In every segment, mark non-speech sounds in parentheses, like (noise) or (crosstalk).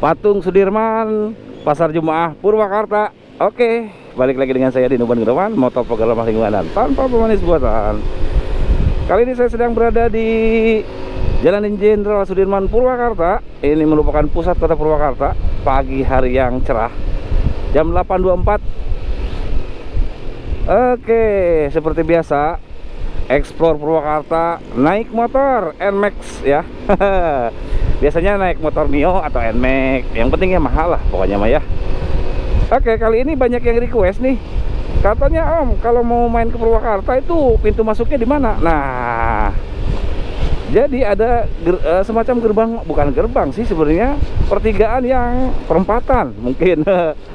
Patung Sudirman, Pasar Jumaah Purwakarta. Oke, balik lagi dengan saya di Nuban Geroman, motor program lingkungan tanpa pemanis buatan. Kali ini saya sedang berada di Jalan Jenderal Sudirman Purwakarta. Ini merupakan pusat kota Purwakarta. Pagi hari yang cerah, jam 8.24. Oke, seperti biasa, explore Purwakarta naik motor NMAX ya. (laughs) biasanya naik motor Mio atau NMAX. Yang penting ya mahal lah pokoknya mah ya. Oke kali ini banyak yang request nih. Katanya om kalau mau main ke Purwakarta itu pintu masuknya di mana? Nah jadi ada ger, uh, semacam gerbang bukan gerbang sih sebenarnya pertigaan yang perempatan mungkin.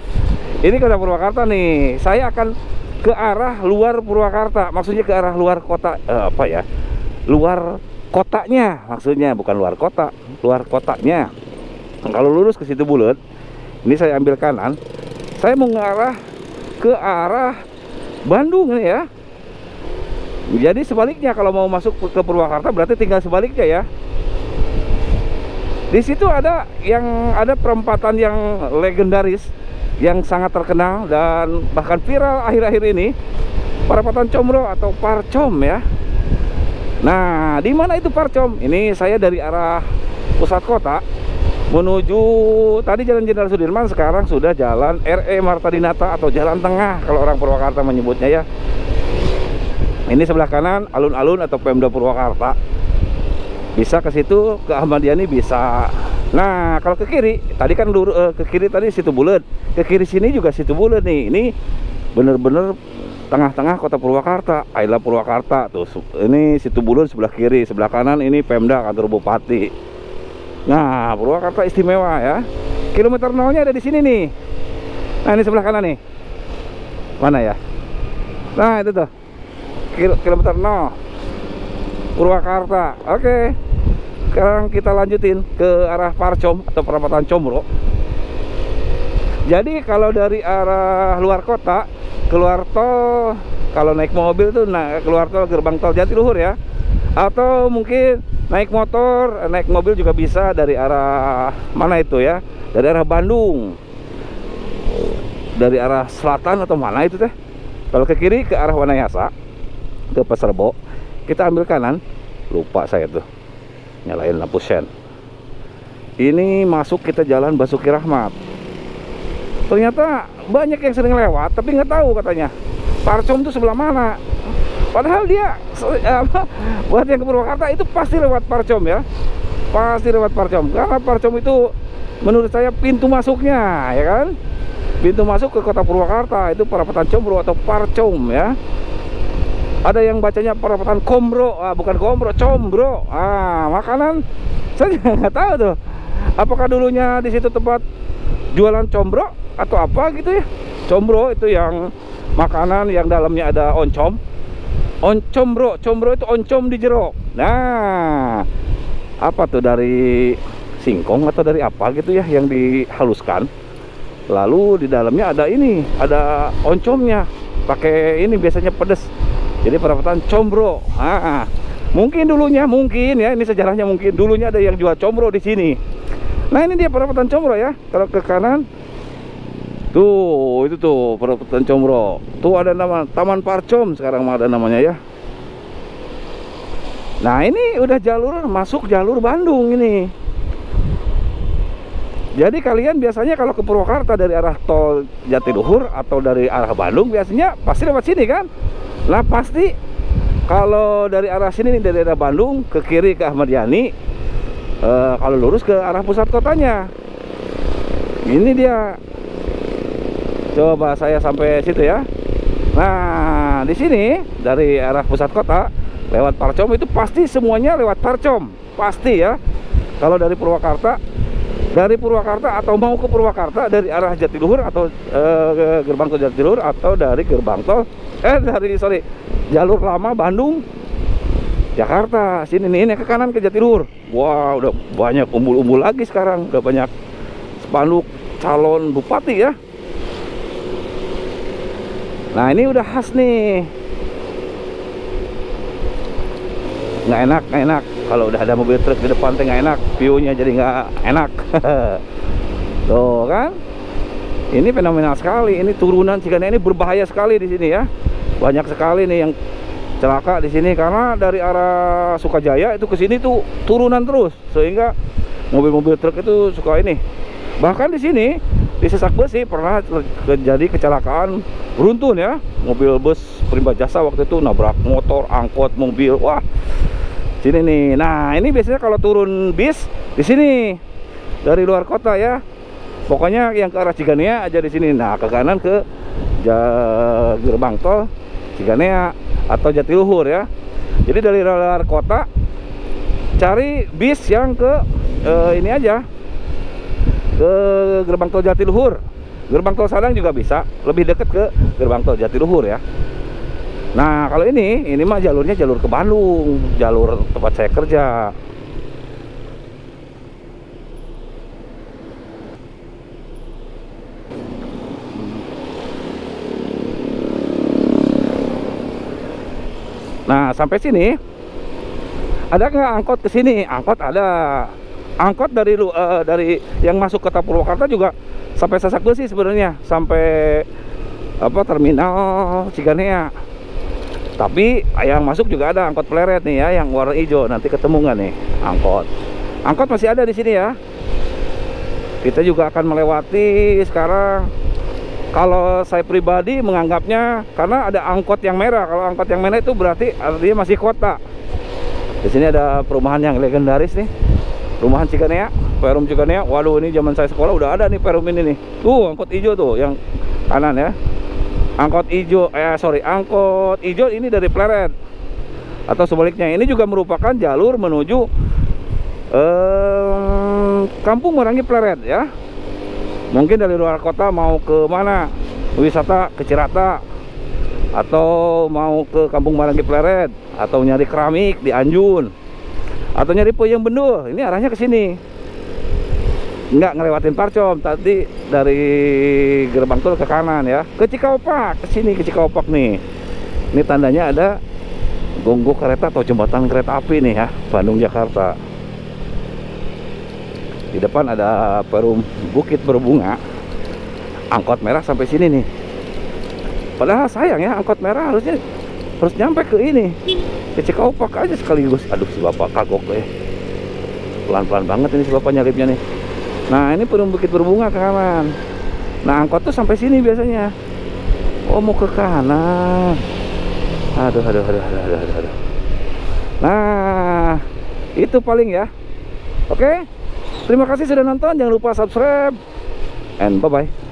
(laughs) Ini kota Purwakarta nih. Saya akan ke arah luar Purwakarta. Maksudnya ke arah luar kota uh, apa ya? Luar kotanya maksudnya bukan luar kota luar kotanya kalau lurus ke situ bulat ini saya ambil kanan. Saya mengarah ke arah Bandung nih ya. Jadi sebaliknya kalau mau masuk ke Purwakarta berarti tinggal sebaliknya ya. Di situ ada yang ada perempatan yang legendaris yang sangat terkenal dan bahkan viral akhir-akhir ini. Perempatan Comro atau Parcom ya Nah, di mana itu Parcom? Ini saya dari arah pusat kota menuju tadi Jalan Jenderal Sudirman, sekarang sudah Jalan RE Marta Dinata atau Jalan Tengah kalau orang Purwakarta menyebutnya ya. Ini sebelah kanan alun-alun atau Pemda Purwakarta. Bisa ke situ, ke Ahmad Yani bisa. Nah, kalau ke kiri, tadi kan lur, uh, ke kiri tadi situ bulat. Ke kiri sini juga situ bulat nih. Ini bener-bener tengah-tengah kota Purwakarta. Aila Purwakarta. Tuh ini situ Bulun sebelah kiri. Sebelah kanan ini Pemda kantor Bupati. Nah Purwakarta istimewa ya. Kilometer nolnya ada di sini nih. Nah ini sebelah kanan nih. Mana ya? Nah itu tuh. Kil kilometer nol. Purwakarta. Oke. Sekarang kita lanjutin ke arah Parcom atau perapatan Combro. Jadi kalau dari arah luar kota keluar tol kalau naik mobil tuh nah keluar tol gerbang tol Jatiluhur ya. Atau mungkin naik motor naik mobil juga bisa dari arah mana itu ya? Dari arah Bandung. Dari arah selatan atau mana itu teh? Kalau ke kiri ke arah Wanayasa ke Pasarbo kita ambil kanan. Lupa saya tuh nyalain lampu sen. Ini masuk kita jalan Basuki Rahmat ternyata banyak yang sering lewat tapi nggak tahu katanya. Parcom itu sebelah mana? Padahal dia (laughs) apa buat yang ke Purwakarta itu pasti lewat Parcom ya. Pasti lewat Parcom. Karena Parcom itu menurut saya pintu masuknya ya kan? Pintu masuk ke kota Purwakarta itu perapatan Combro atau Parcom ya. Ada yang bacanya perapatan Kombro ah, bukan Kombro Combro. Ah makanan? (laughs) Saya nggak tahu tuh. Apakah dulunya di situ tempat jualan combro atau apa gitu ya. Combro itu yang makanan yang dalamnya ada oncom. Oncom bro combro itu oncom di jeruk. Nah apa tuh dari singkong atau dari apa gitu ya yang dihaluskan? Lalu di dalamnya ada ini ada oncomnya. Pakai ini biasanya pedes. Jadi perapatan combro. Nah, mungkin dulunya mungkin ya ini sejarahnya mungkin. Dulunya ada yang jual combro di sini. Nah ini dia perapatan combro ya. Kalau ke kanan Tuh, itu tuh perapatan Combro. Tuh ada nama Taman Parcom sekarang ada namanya ya. Nah, ini udah jalur masuk jalur Bandung ini. Jadi kalian biasanya kalau ke Purwakarta dari arah tol Jatiluhur atau dari arah Bandung biasanya pasti lewat sini kan? Nah, pasti kalau dari arah sini nih dari arah Bandung ke kiri ke Ahmad Yani uh, kalau lurus ke arah pusat kotanya. Ini dia coba saya sampai situ ya. Nah di sini dari arah pusat kota lewat Parcom itu pasti semuanya lewat Parcom. Pasti ya. Kalau dari Purwakarta dari Purwakarta atau mau ke Purwakarta dari arah Jatiluhur atau eh, gerbang tol Jatiluhur atau dari gerbang tol eh dari sorry jalur lama Bandung Jakarta. Sini nih ini ke kanan ke Jatiluhur. Wow, udah banyak umbul-umbul lagi sekarang. Udah banyak spanduk calon bupati ya Nah ini udah khas nih nggak enak nggak enak kalau udah ada mobil truk di depan teh nggak enak viewnya jadi nggak enak (laughs) Tuh kan? Ini fenomenal sekali. Ini turunan Ciganea ini berbahaya sekali di sini ya. Banyak sekali nih yang celaka di sini karena dari arah Sukajaya itu ke sini tuh turunan terus sehingga mobil-mobil truk itu suka ini. Bahkan di sini di sesak besi pernah terjadi kecelakaan beruntun ya. Mobil bus Prima Jasa waktu itu nabrak motor, angkot, mobil. Wah. Sini nih. Nah, ini biasanya kalau turun bis di sini dari luar kota ya. Pokoknya yang ke arah Ciganea aja di sini. Nah, ke kanan ke gerbang tol Ciganea atau Jatiluhur ya. Jadi dari luar kota cari bis yang ke eh, ini aja ke gerbang tol Jatiluhur. Gerbang tol Sadang juga bisa, lebih dekat ke gerbang tol Jatiluhur ya. Nah, kalau ini ini mah jalurnya jalur ke Bandung, jalur tempat saya kerja. Nah, sampai sini ada nggak angkot ke sini? Angkot ada. Angkot dari lu uh, dari yang masuk kota Purwakarta juga sampai Sasak Besi sebenarnya, sampai apa terminal Ciganea. Tapi yang masuk juga ada angkot pleret nih ya, yang warna hijau. Nanti ketemu nggak nih angkot? Angkot masih ada di sini ya. Kita juga akan melewati sekarang kalau saya pribadi menganggapnya karena ada angkot yang merah kalau angkot yang merah itu berarti artinya masih kota di sini ada perumahan yang legendaris nih perumahan Cikanea Perum Cikanea waduh ini zaman saya sekolah udah ada nih Perum ini nih tuh angkot hijau tuh yang kanan ya. Angkot hijau eh sorry angkot hijau ini dari Pleret. Atau sebaliknya ini juga merupakan jalur menuju eh, Kampung Merangi Pleret ya. Mungkin dari luar kota mau ke mana? Wisata ke Cirata. Atau mau ke Kampung Marangi Pleret. Atau nyari keramik di Anjun atau nyari puyeng bendul ini arahnya ke sini. Nggak ngelewatin Parcom. Tadi dari gerbang tol ke kanan ya. Ke Cikaupak ke sini ke Cikaupak nih. Ini tandanya ada gonggo kereta atau jembatan kereta api nih ya Bandung Jakarta. Di depan ada perum bukit berbunga. Angkot merah sampai sini nih. Padahal sayang ya angkot merah harusnya harus nyampe ke ini. Ke Cikaupak aja sekaligus. Aduh si bapak kagok deh pelan-pelan banget ini si bapak nyalipnya nih. Nah ini perum bukit berbunga ke kanan. Nah angkot tuh sampai sini biasanya. Oh mau ke kanan. Aduh aduh aduh aduh aduh, aduh, aduh. nah itu paling ya. Oke? Terima kasih sudah nonton. Jangan lupa subscribe. And bye-bye.